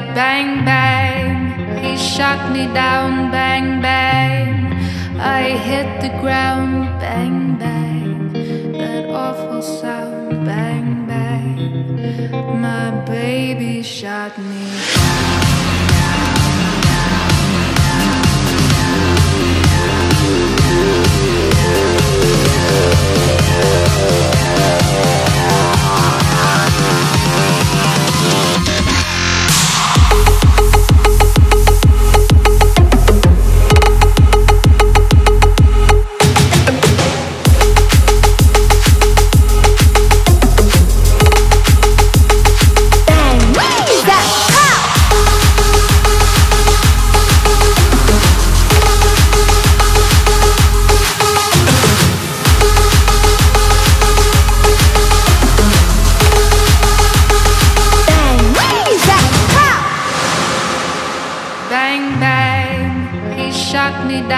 fight. Bang, bang. He shot me down. Bang, bang. I hit the ground. Bang, bang. That awful sound. Bang, bang. My baby shot me Bang,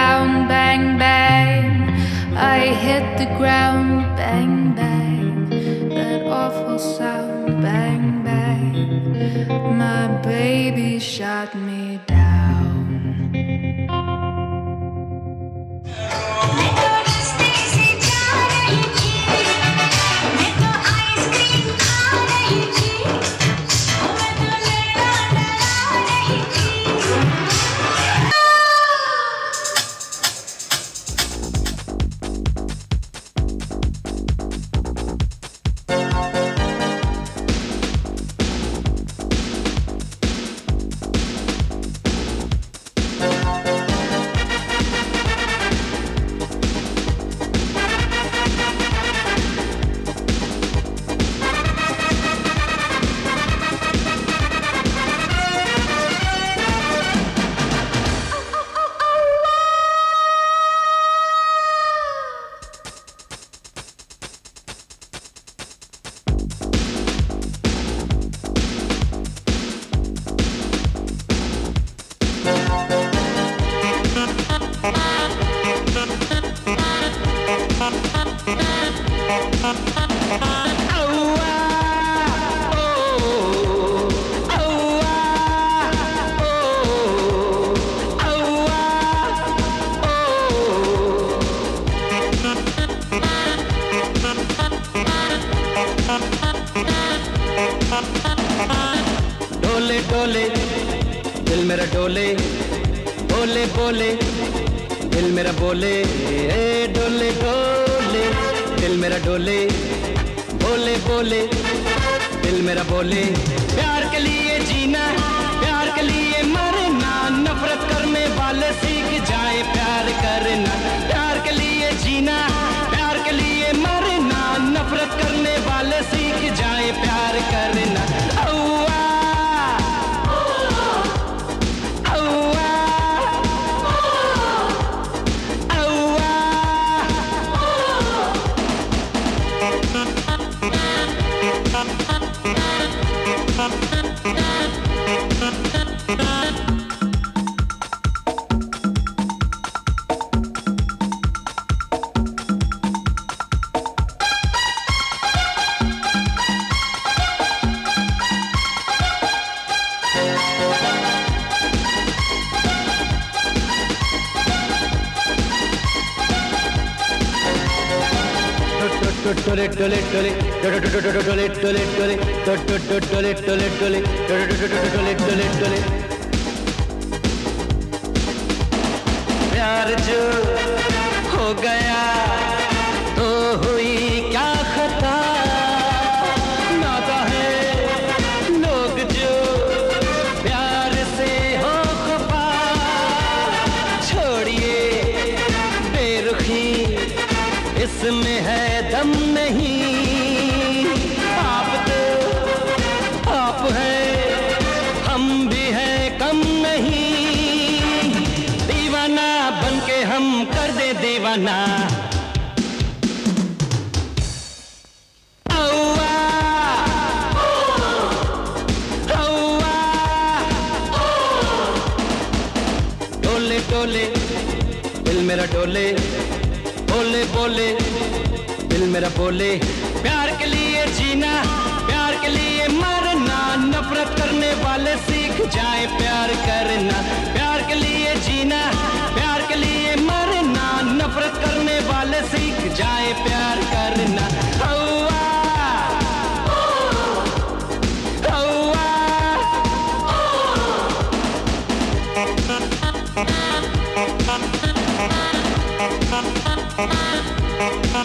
down. Bang, bang, I hit the ground. Bang, bang, that awful sound. Bang, bang, my baby shot me down. टोले टोले टोले टोले टोले टोले टोले टोले प्यार जो हो गया तो हुई क्या खता? नाता है लोग जो प्यार से हो खफा छोड़िए, बेरुखी, इसमें है दम नहीं। बोले, दिल मेरा बोले, प्यार के लिए जीना, प्यार के लिए मरना, नफरत करने वाले सीख जाए प्यार करना, प्यार के लिए जीना, प्यार के लिए मरना, नफरत करने वाले सीख जाए प्यार करना हौवा।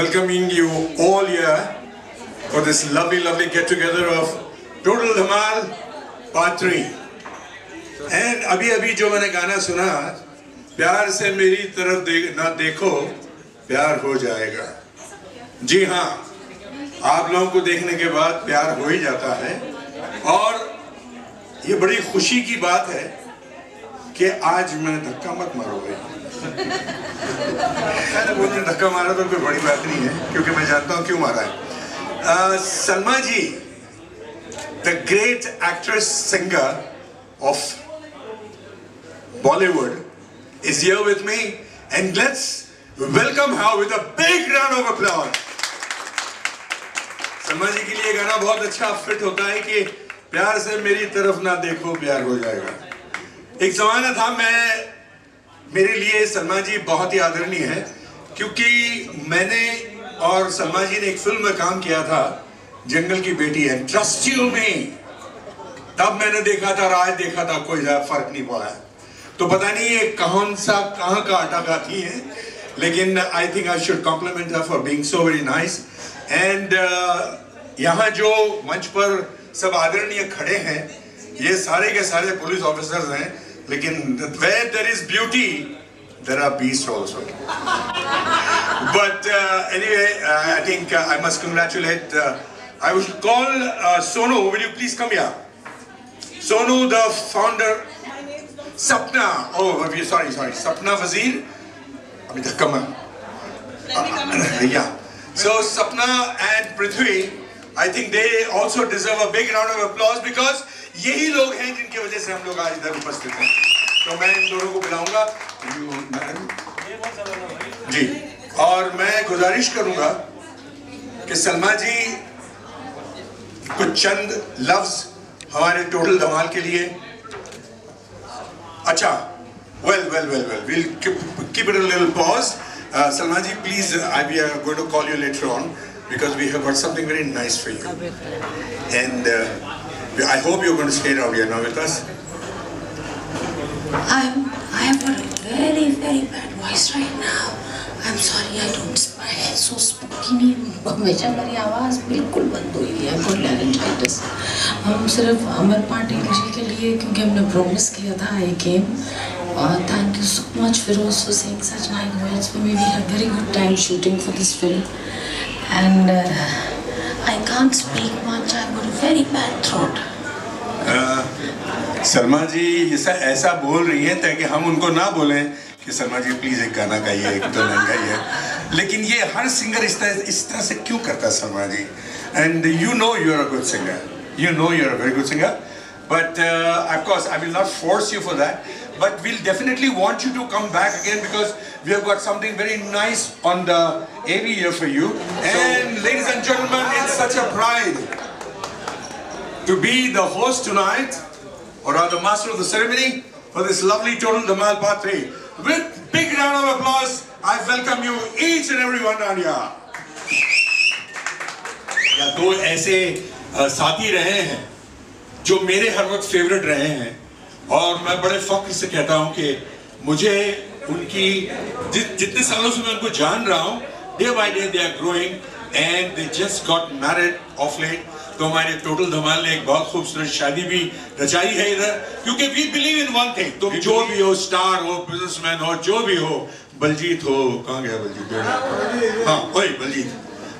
Welcoming you all here for this lovely, lovely get together of Total Dhamal Part 3. And अभी अभी जो मैंने गाना सुना प्यार से मेरी तरफ़ दे, ना देखो प्यार हो जाएगा। जी हाँ आप लोगों को देखने के बाद प्यार हो ही जाता है। और ये बड़ी खुशी की बात है कि आज मैंने धक्का मत मारो भाई मैंने मुझे धक्का मारा तो कोई बड़ी बात नहीं है, क्योंकि मैं जानता हूँ क्यों मारा है। Salma ji the great actress singer of Bollywood is here with me and let's welcome how with big round of applause Salma ji के लिए गाना बहुत अच्छा फिट होता है कि प्यार से मेरी तरफ़ ना देखो, प्यार हो जाएगा। एक जमाना था, मैं मेरे लिए सलमा जी बहुत ही आदरणीय है, क्योंकि मैंने और सलमा जी ने एक फ़िल्म में काम किया था, जंगल की बेटी है ट्रस्ट यू में तब मैंने देखा था और आज देखा था, कोई फ़र्क नहीं पड़ा है। तो पता नहीं ये कौन सा, कहाँ का आटा खाती है, लेकिन I think I should compliment her for being so very nice and यहाँ जो मंच पर सब आदरणीय खड़े हैं, ये सारे के सारे पुलिस ऑफिसर्स हैं Where there is beauty, there are beasts also. but uh, anyway, uh, I think uh, I must congratulate. I will call Sonu. Will you please come here? Sonu, the founder. Sapna. Oh, sorry, sorry. Sapna Wazir. Abhi tak come. yeah. So Sapna and Prithvi, I think they also deserve a big round of applause because यही लोग हैं जिनकी वजह से हम लोग आज इधर उपस्थित हैं। तो मैं इन दोनों को बुलाऊँगा। जी। और मैं गुजारिश करूँगा कि सलमा जी कुछ चंद लफ्ज हमारे टोटल धमाल के लिए। अच्छा well well well well will keep it a little pause Salma ji please I we are going to call you later on because we have got something very nice for you. And uh, I hope you're going to stay around here now with us I'm I've got a very very bad voice right now. I'm sorry I don't speak so spooky हमेशा मेरी आवाज़ बिल्कुल बंद हुई है I've got laryngitis. हम सिर्फ़ अमर पाटिल जी के लिए क्योंकि हमने प्रॉमिस किया था I came. Uh, thank you so much Firoz for saying such nice words for me. We had very good time shooting for this film. Uh, I can't speak much. I've got a very bad throat. Salma जी ऐसा ऐसा बोल रही हैं ताकि हम उनको ना बोलें कि सलमा जी प्लीज़ एक गाना गाइए एक तो लाइन गाइए लेकिन ये हर सिंगर इस तरह इस तरह से क्यों करता है जी and you know you are a good singer you know you are a very good singer uh, of course I will not force you for that but we'll definitely want you to come back again because we have got something very nice on the AV here for you and ladies and gentlemen it's such a pride to be the host tonight or rather master of the ceremony for this lovely total Dhamal Part 3. With big round of applause, I welcome you each and every one down here. या दो ऐसे साथी रहे हैं जो मेरे हर वक्त favourite रहे हैं और मैं बड़े फख्र से कहता हूँ कि मुझे उनकी जि, जितने सालों से मैं उनको जान रहा हूँ day by day they are growing and they just got married of late तो हमारे टोटल धमाल ने एक बहुत खूबसूरत शादी भी रचाई है इधर क्योंकि we believe in one thing तुम जो भी हो स्टार हो बिजनेसमैन हो जो भी हो बलजीत हो कहाँ गया बलजीत? हाँ वही बलजीत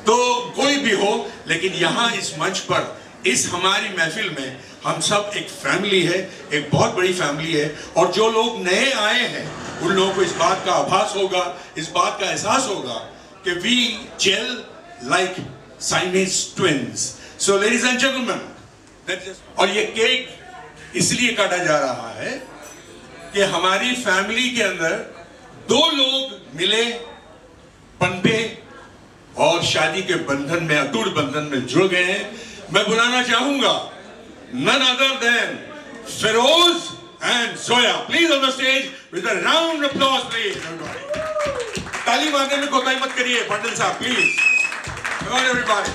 तो कोई भी हो लेकिन यहाँ इस मंच पर इस हमारी महफिल में हम सब एक फैमिली है एक बहुत बड़ी फैमिली है और जो लोग नए आए हैं उन लोगों को इस बात का आभास होगा, इस बात का एहसास होगा कि we gel like Siamese twins so ladies and gentlemen और ये केक इसलिए काटा जा रहा है कि हमारी फैमिली के अंदर दो लोग मिले पनपे और शादी के बंधन में अटूट बंधन में जुड़ गए हैं। मैं बुलाना चाहूँगा none other than Feroz and Zoya. Please on the stage with a round of applause, please. everybody. ताली मारने में कोताही मत करिए पंडित साहब please Come on everybody.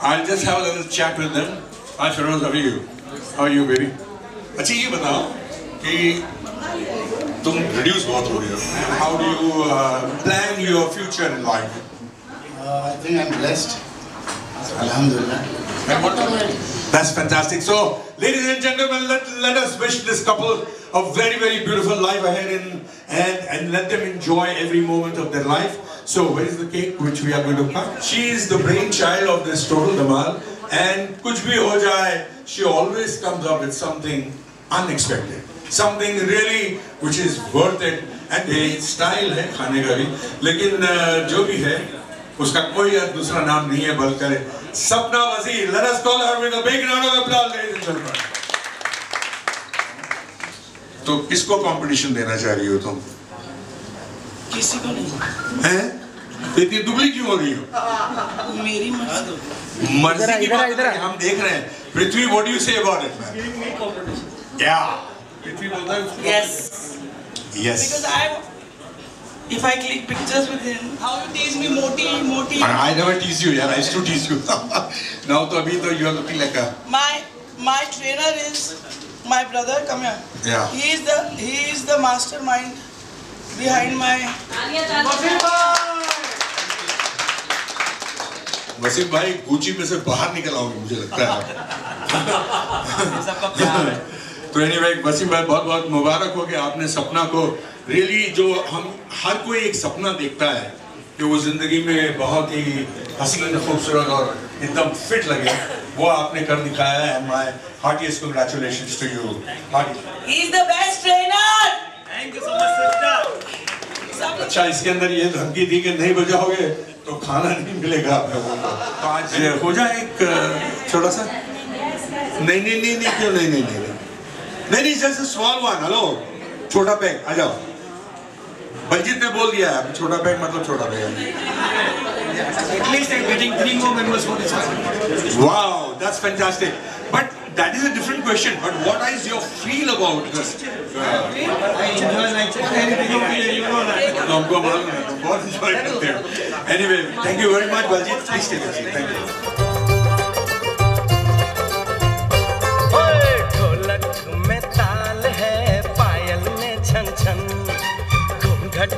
I'll just have a little chat with them. Hi Feroz, how are you? How are you baby? अच्छा ये बताओ कि तुम रिड्यूस बहुत हो रही हो how do you plan your future in life Uh, I think I'm blessed. Alhamdulillah. That's fantastic. So, ladies and gentlemen, let, let us wish this couple a very, very beautiful life ahead and, and, and let them enjoy every moment of their life. So, where is the cake which we are going to cut? She is the brainchild of this total Damal and kuch bhi ho jaye, she always comes up with something unexpected. Something really which is worth it. And ये style है खाने का भी लेकिन अ, जो भी है उसका कोई दूसरा नाम नहीं है बल्कि सपना वज़ीर let us call her with a big round of applause ladies and gentlemen. तो किसको कंपटीशन देना चाह रही हो तुम? किसी को नहीं। हैं? इतनी दुबली क्यों हो रही हो? मेरी मर्ज़ी। मर्ज़ी की बात है हम देख रहे हैं। Prithvi what you say about it man या पृथ्वी बोलता है yes yes because I if I click pictures with him how you tease me moti moti I never tease you यार I used to tease you now तो अभी तो you are looking like a my my trainer is my brother come here Yeah. he is the he is the mastermind behind my Waseem भाई Gucci में से बाहर निकल आओगे मुझे लगता है तो एनीवे वसीम भाई बहुत बहुत मुबारक हो कि आपने सपना को रियली जो हम हर कोई एक सपना देखता है कि वो ज़िंदगी में बहुत ही हसीन खूबसूरत और एकदम फिट लगे वो आपने कर दिखाया है my heartiest congratulations to you hearty he is the best trainer! अच्छा इसके अंदर ये धमकी दी कि नहीं बजाओगे तो खाना नहीं मिलेगा आप लोगों को। तो आज हो जाए एक छोटा सा। नहीं नहीं नहीं नहीं क्यों नहीं नहीं नहीं नहीं। नहीं जैसे स्मॉल वन हेलो छोटा पैक आ जाओ। बलजीत ने बोल दिया है छोटा पैक मतलब छोटा pack At least getting three more members for this one. Wow, that's fantastic. But that is a different question. But what is your feel about this? Uh, I enjoy like anything you know that. तो हमको मालूम है enjoy करते हो anyway thank you very much Baljit please take a seat thank you घट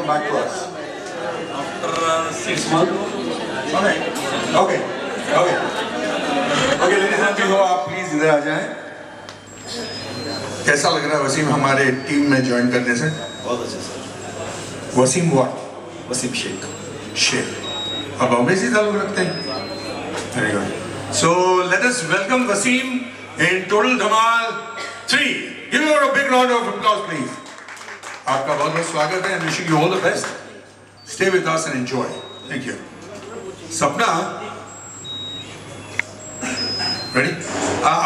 come back to us Six months. okay. Okay. Okay. Okay ladies and gentlemen आप please इधर आ जाएँ। कैसा लग रहा है वसीम हमारे टीम में ज्वाइन करने से? बहुत अच्छा सर। वसीम व्हाट वसीम शेख शेख। आप बॉम्बे से ताल्लुक रखते हैं। Very good so let us welcome Wasim in Total Dhamaal three give your a big round of applause please आपका बहुत बहुत स्वागत है wishing you all the best stay with us and enjoy thank you Sapna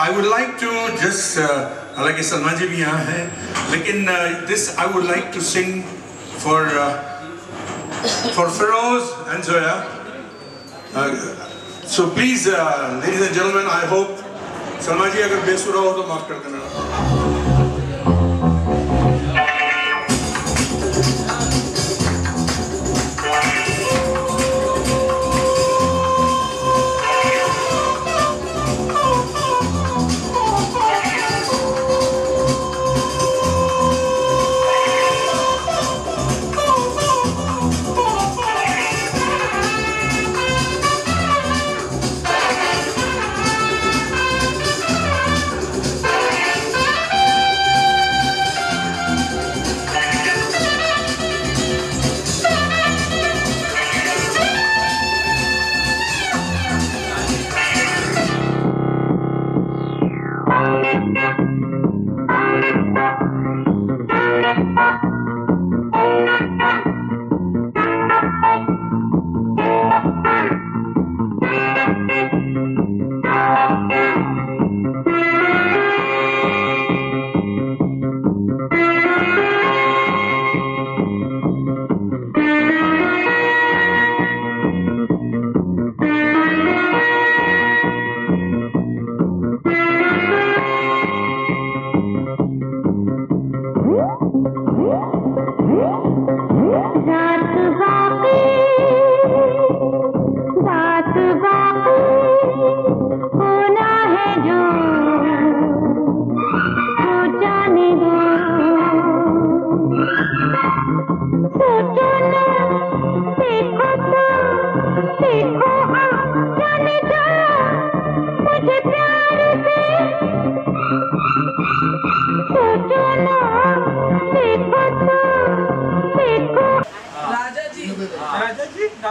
i would like to just uh, हालाँकि सलमा जी भी यहाँ हैं लेकिन this I would like to sing for for Feroz and Zoya so please ladies and gentlemen I hope Salma ji अगर बेसुरा हो तो माफ़ कर देना।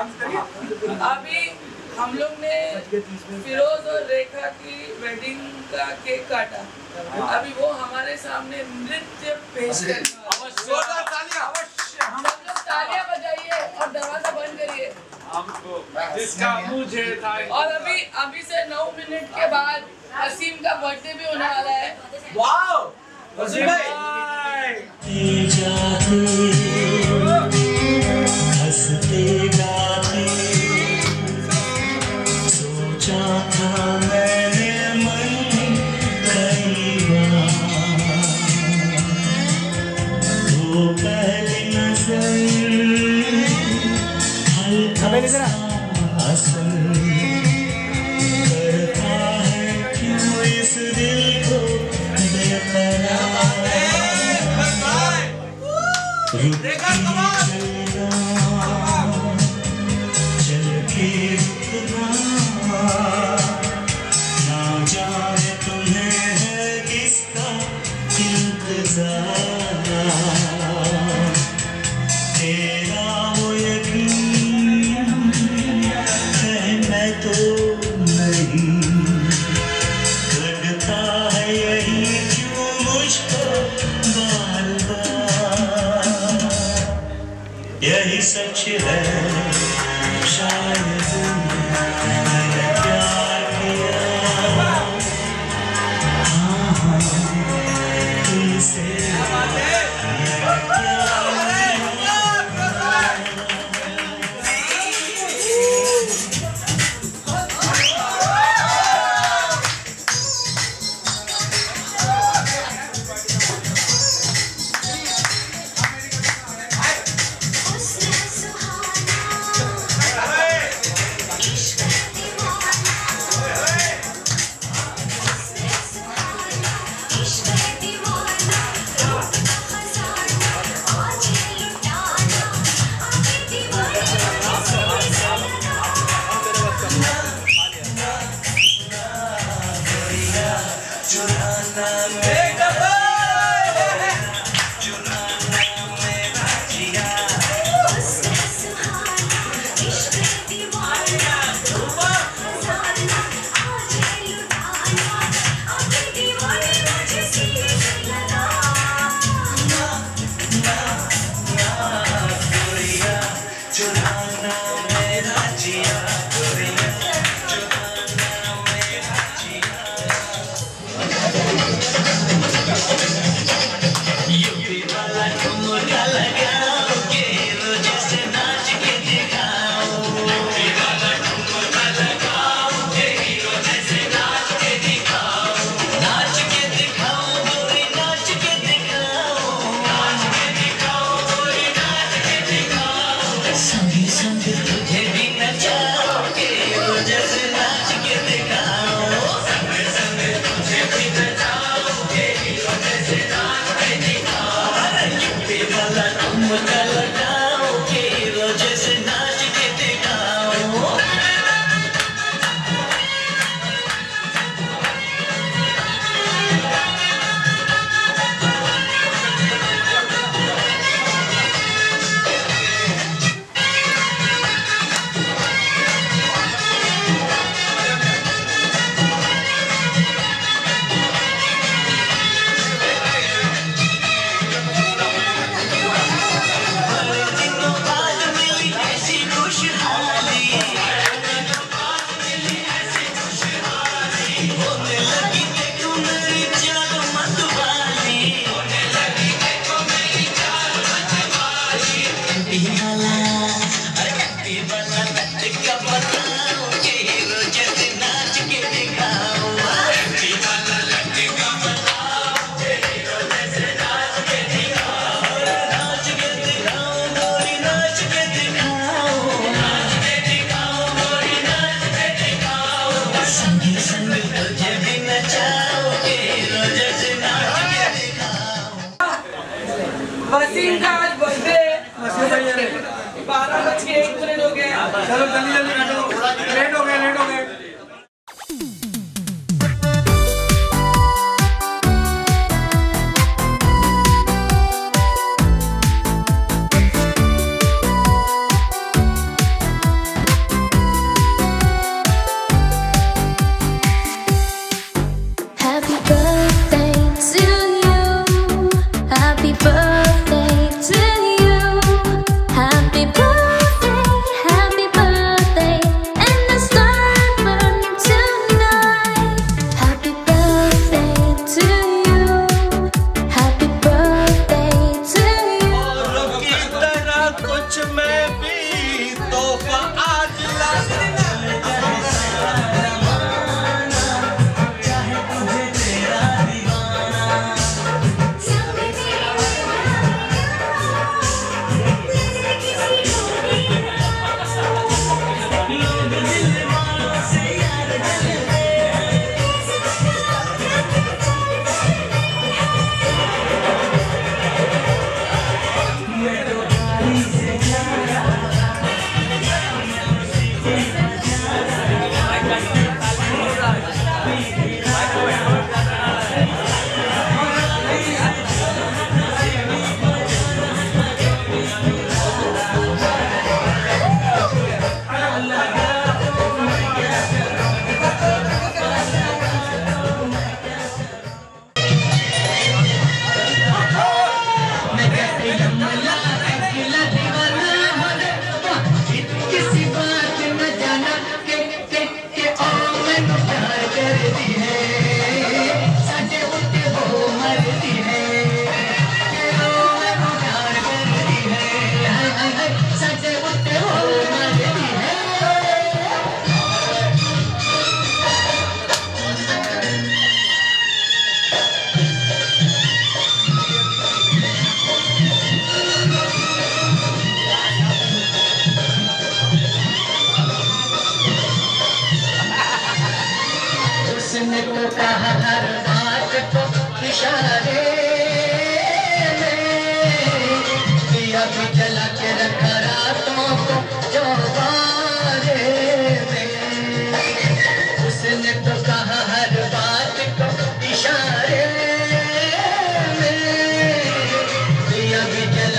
डांस करिए अभी हम लोग ने फिरोज और रेखा की वेडिंग का केक काटा। अभी वो हमारे सामने नृत्य पेश करेंगे सब लोग तालियाँ बजाइए और दरवाज़ा बंद करिए। जिसका मुझे था और अभी अभी से नौ मिनट के बाद असीम का बर्थडे भी होने वाला है। वाओ! वसीम भाई। Happy Bala, Happy Bala, Happy Bala, Happy Bala, Happy बारह बज के एक मिनट हो। गए चलो जल्दी जल्दी लेट हो गए लेट हो गए।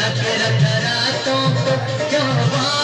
रख रख रातों को जब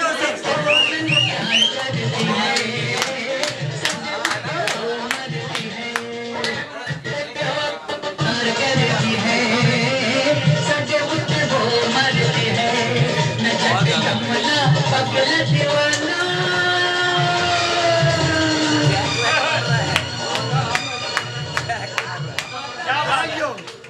Yo.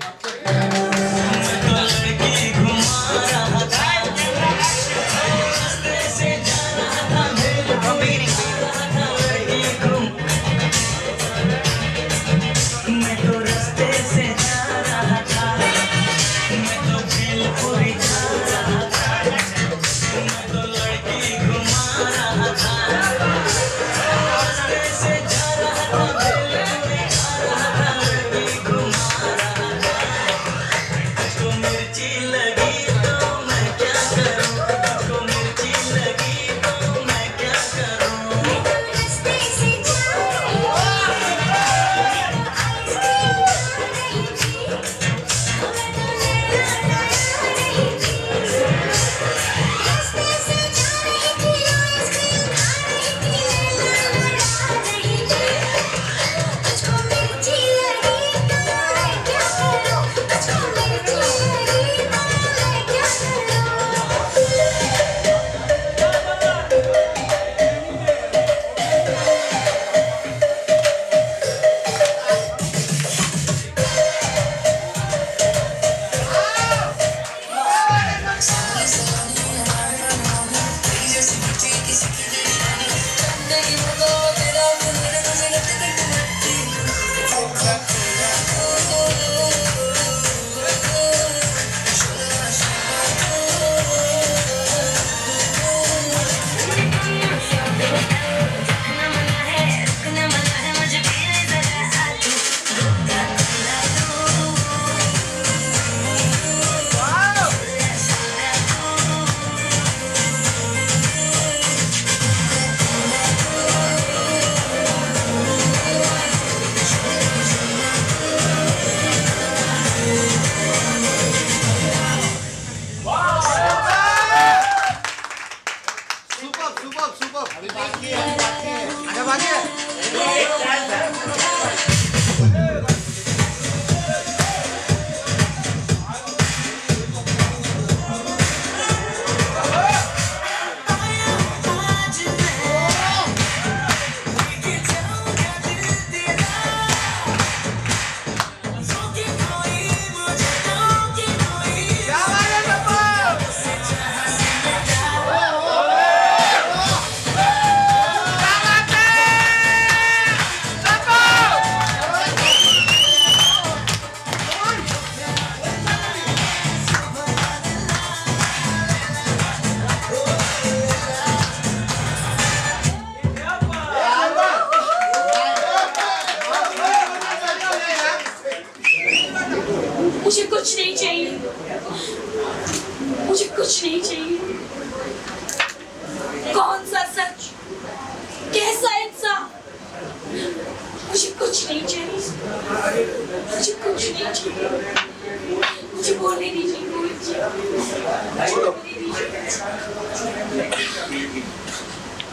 Super super. अभी बाकी है अभी बाकी है। अरे बाकी है कुछ नहीं चाहिए। मुझे कुछ नहीं चाहिए। मुझे बोलने दीजिए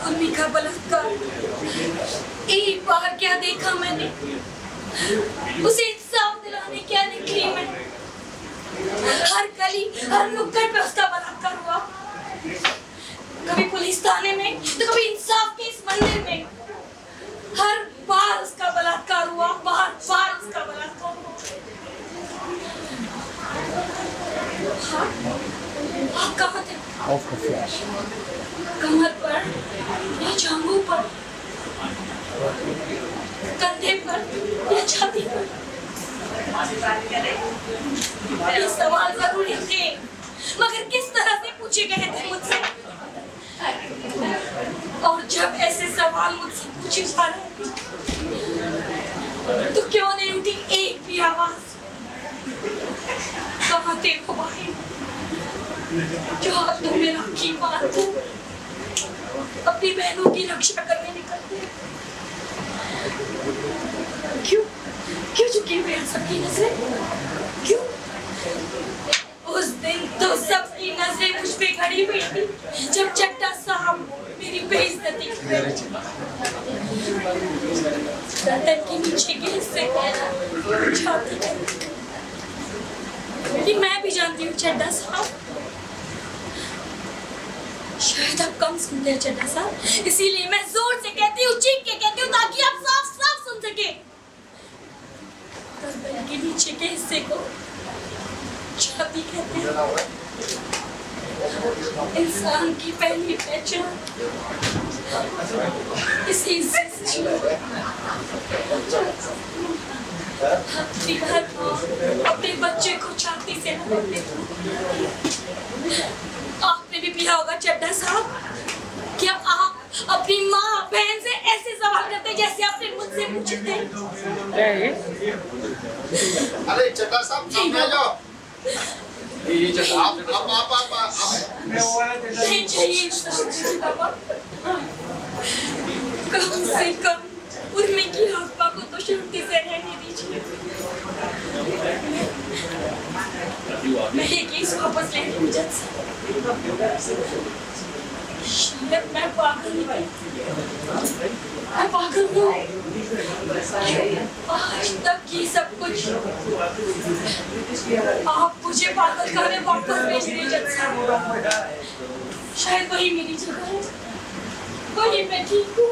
उन्हीं का बलात्कार। एक बार क्या देखा मैंने? उसे इंसाफ दिलाने क्या निकली मैं? हर गली, हर नुक्कड़ पे उसका बलात्कार हुआ। कभी पुलिस थाने में तो कभी इंसाफ के इस मंदिर में। हर बार उसका बलात्कार हुआ बार बार उसका बलात्कार हुआ। हाँ, आप कहाँ थे? कमर पर या जांघों पर कंधे पर या छाती पर? ये सवाल ज़रूरी थे। मगर किस तरह से पूछे गए थे मुझसे? और जब ऐसे सवाल मुझसे पूछे जा रहे तो क्यों नहीं उठी एक भी आवाज़? कहाँ थे वो भाई, जो हाथों में राखी बांधते अपनी बहनों की रक्षा करने निकलते क्यों? क्यों झुकी हुई सबकी नज़रें? क्यों? उस दिन तो सबकी नज़रें मुझ पे खड़ी हुई थी, जब चट्टा साहब मेरी बेइज्जती गर्दन के नीचे के हिस्से। कि मैं भी जानती हूँ चड्डा साहब। शायद आप कम सुनते हैं चड्डा साहब। इसीलिए मैं ज़ोर से कहती हूँ, चीख के कहती हूँ, ताकि आप साफ़ साफ़ सुन सके। गर्दन के नीचे के हिस्से को छाती कहते हैं। इंसान की पहली पहचान। इसी से अपनी को अपने बच्चे को छाती से आपने भी पिया होगा चड्डा साहब। क्या आप अपनी माँ बहन से ऐसे सवाल करते जैसे आपने मुझसे पूछे थे? अरे चड्डा साहब जाओ। ये चड्डा आप आप आप आप आप नहीं चाहिए कम से कम उर्मी की आत्मा को तो शांति से रहने दीजिए मैं ये केस वापस लेने हूँ जज। शायद मैं पागल हूँ मैं पागल हूँ। आज तक ये सब कुछ। आप मुझे पागल खाने वापस भेज रहे शायद वही मेरी जगह है। वही मैं ठीक हूँ।